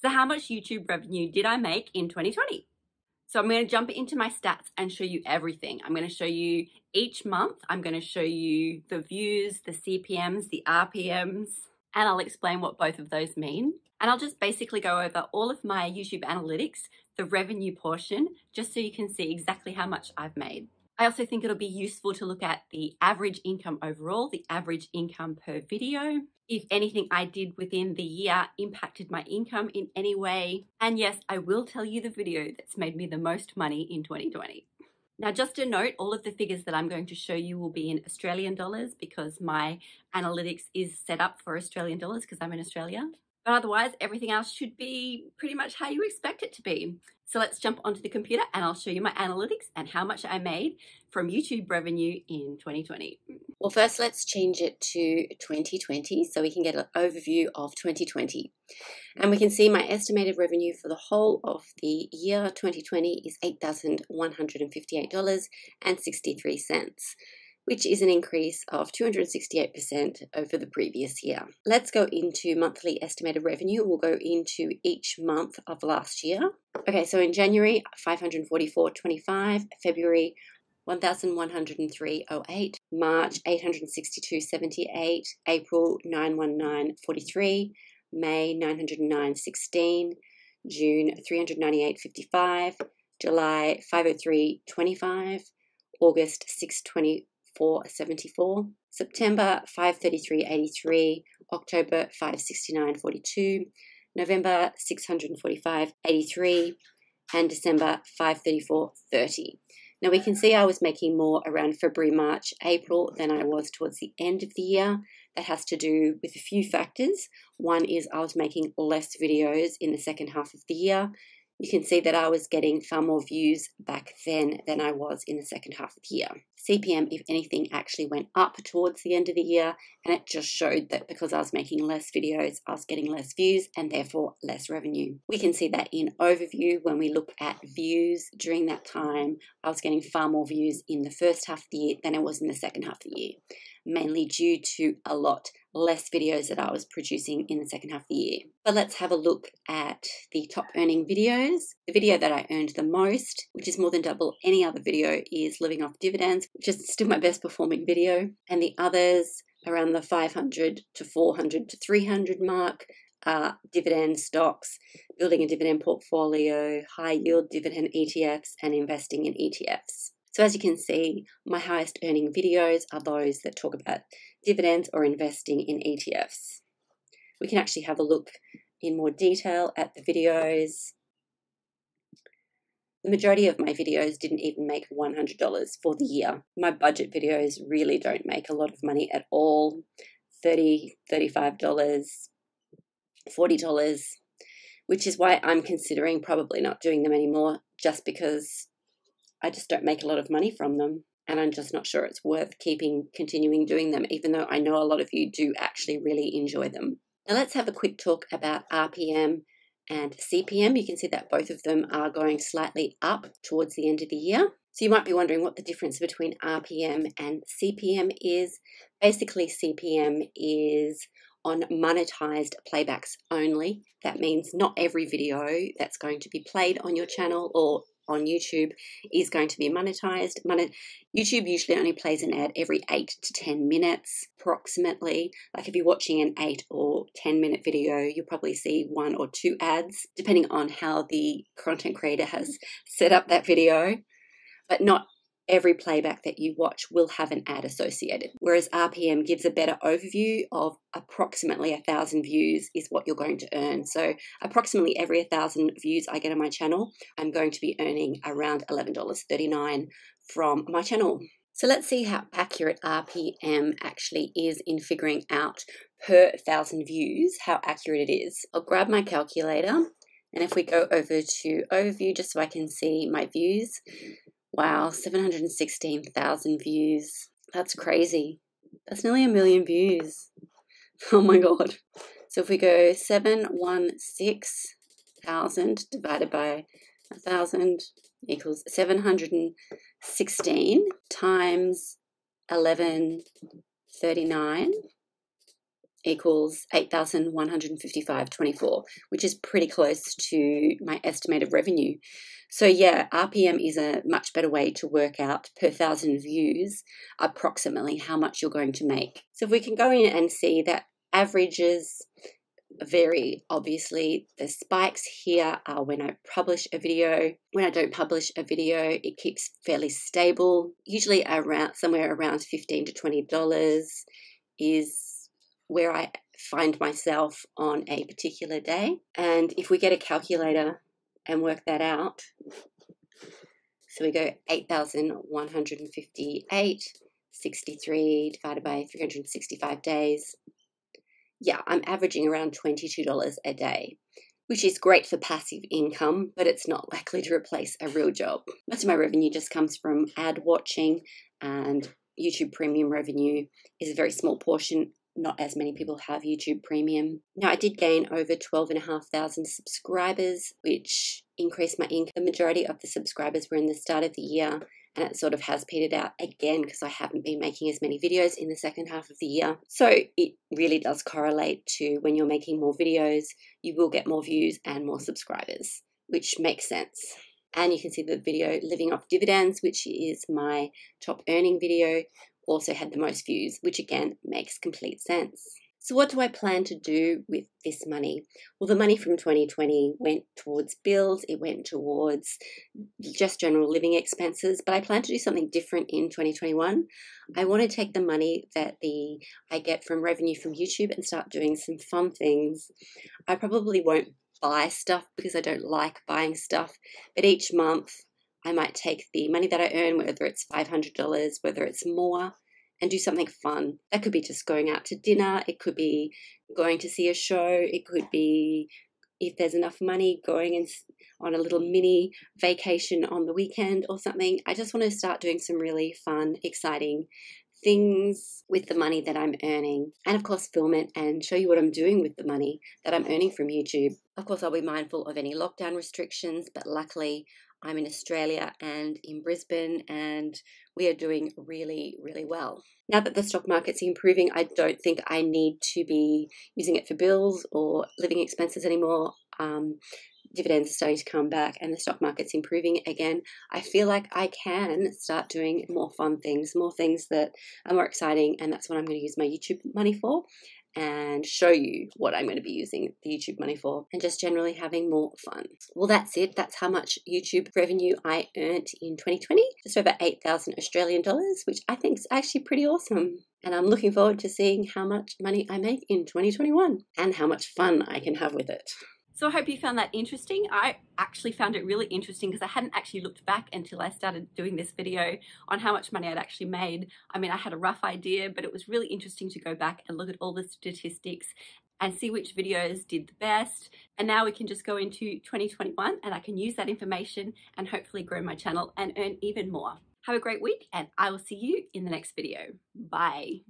So how much YouTube revenue did I make in 2020? So I'm going to jump into my stats and show you everything. I'm going to show you each month. I'm going to show you the views, the CPMs, the RPMs, and I'll explain what both of those mean. And I'll just basically go over all of my YouTube analytics, the revenue portion, just so you can see exactly how much I've made. I also think it'll be useful to look at the average income overall, the average income per video, if anything I did within the year impacted my income in any way. And yes, I will tell you the video that's made me the most money in 2020. Now, just a note, all of the figures that I'm going to show you will be in Australian dollars because my analytics is set up for Australian dollars because I'm in Australia. But otherwise, everything else should be pretty much how you expect it to be. So let's jump onto the computer and I'll show you my analytics and how much I made from YouTube revenue in 2020. Well, first let's change it to 2020 so we can get an overview of 2020. And we can see my estimated revenue for the whole of the year 2020 is $8,158.63 which is an increase of 268% over the previous year. Let's go into monthly estimated revenue. We'll go into each month of last year. Okay, so in January, 544.25, February, 1103.08, March 862.78, April 919.43, May 909.16, June 398.55, July 503.25, August 620 474, September 533.83, October 569.42, November 645.83, and December 534.30. Now we can see I was making more around February, March, April than I was towards the end of the year. That has to do with a few factors. One is I was making less videos in the second half of the year you can see that I was getting far more views back then than I was in the second half of the year. CPM, if anything, actually went up towards the end of the year, and it just showed that because I was making less videos, I was getting less views and therefore less revenue. We can see that in overview when we look at views during that time. I was getting far more views in the first half of the year than it was in the second half of the year mainly due to a lot less videos that I was producing in the second half of the year. But let's have a look at the top earning videos. The video that I earned the most, which is more than double any other video, is Living Off Dividends, which is still my best performing video. And the others around the 500 to 400 to 300 mark are dividend stocks, building a dividend portfolio, high yield dividend ETFs, and investing in ETFs. So as you can see, my highest earning videos are those that talk about dividends or investing in ETFs. We can actually have a look in more detail at the videos. The majority of my videos didn't even make $100 for the year. My budget videos really don't make a lot of money at all. $30, $35, $40, which is why I'm considering probably not doing them anymore just because I just don't make a lot of money from them. And I'm just not sure it's worth keeping continuing doing them, even though I know a lot of you do actually really enjoy them. Now, let's have a quick talk about RPM and CPM. You can see that both of them are going slightly up towards the end of the year. So, you might be wondering what the difference between RPM and CPM is. Basically, CPM is on monetized playbacks only. That means not every video that's going to be played on your channel or on YouTube is going to be monetized. YouTube usually only plays an ad every 8 to 10 minutes, approximately. Like if you're watching an 8 or 10 minute video, you'll probably see one or two ads, depending on how the content creator has set up that video. But not every playback that you watch will have an ad associated. Whereas RPM gives a better overview of approximately a thousand views is what you're going to earn. So approximately every a thousand views I get on my channel, I'm going to be earning around $11.39 from my channel. So let's see how accurate RPM actually is in figuring out per thousand views how accurate it is. I'll grab my calculator and if we go over to overview just so I can see my views, Wow, 716,000 views. That's crazy. That's nearly a million views. Oh my god. So if we go 716,000 divided by 1,000 equals 716 times 1139 equals 8,155.24, which is pretty close to my estimated revenue. So, yeah, RPM is a much better way to work out per thousand views approximately how much you're going to make. So, if we can go in and see that averages vary obviously the spikes here are when i publish a video when i don't publish a video it keeps fairly stable usually around somewhere around 15 to 20 dollars is where i find myself on a particular day and if we get a calculator and work that out so we go 8158 63 divided by 365 days yeah, I'm averaging around $22 a day, which is great for passive income, but it's not likely to replace a real job. Most of my revenue just comes from ad watching, and YouTube Premium revenue is a very small portion. Not as many people have YouTube Premium. Now, I did gain over 12,500 subscribers, which increased my income. The majority of the subscribers were in the start of the year, and it sort of has petered out again because I haven't been making as many videos in the second half of the year. So it really does correlate to when you're making more videos, you will get more views and more subscribers, which makes sense. And you can see the video Living Off Dividends, which is my top earning video, also had the most views, which again makes complete sense. So, what do I plan to do with this money? Well, the money from 2020 went towards bills, it went towards just general living expenses, but I plan to do something different in 2021. I want to take the money that the I get from revenue from YouTube and start doing some fun things. I probably won't buy stuff because I don't like buying stuff, but each month I might take the money that I earn, whether it's $500, whether it's more, and do something fun. That could be just going out to dinner, it could be going to see a show, it could be if there's enough money going in, on a little mini vacation on the weekend or something. I just want to start doing some really fun, exciting things with the money that I'm earning. And of course, film it and show you what I'm doing with the money that I'm earning from YouTube. Of course, I'll be mindful of any lockdown restrictions, but luckily, I'm in Australia and in Brisbane, and we are doing really, really well. Now that the stock market's improving, I don't think I need to be using it for bills or living expenses anymore. Um, dividends are starting to come back and the stock market's improving again, I feel like I can start doing more fun things, more things that are more exciting, and that's what I'm going to use my YouTube money for and show you what I'm going to be using the YouTube money for and just generally having more fun. Well, that's it. That's how much YouTube revenue I earned in 2020, just over 8,000 Australian dollars, which I think is actually pretty awesome. And I'm looking forward to seeing how much money I make in 2021 and how much fun I can have with it. So I hope you found that interesting. I actually found it really interesting because I hadn't actually looked back until I started doing this video on how much money I'd actually made. I mean, I had a rough idea, but it was really interesting to go back and look at all the statistics and see which videos did the best. And now we can just go into 2021 and I can use that information and hopefully grow my channel and earn even more. Have a great week and I will see you in the next video. Bye.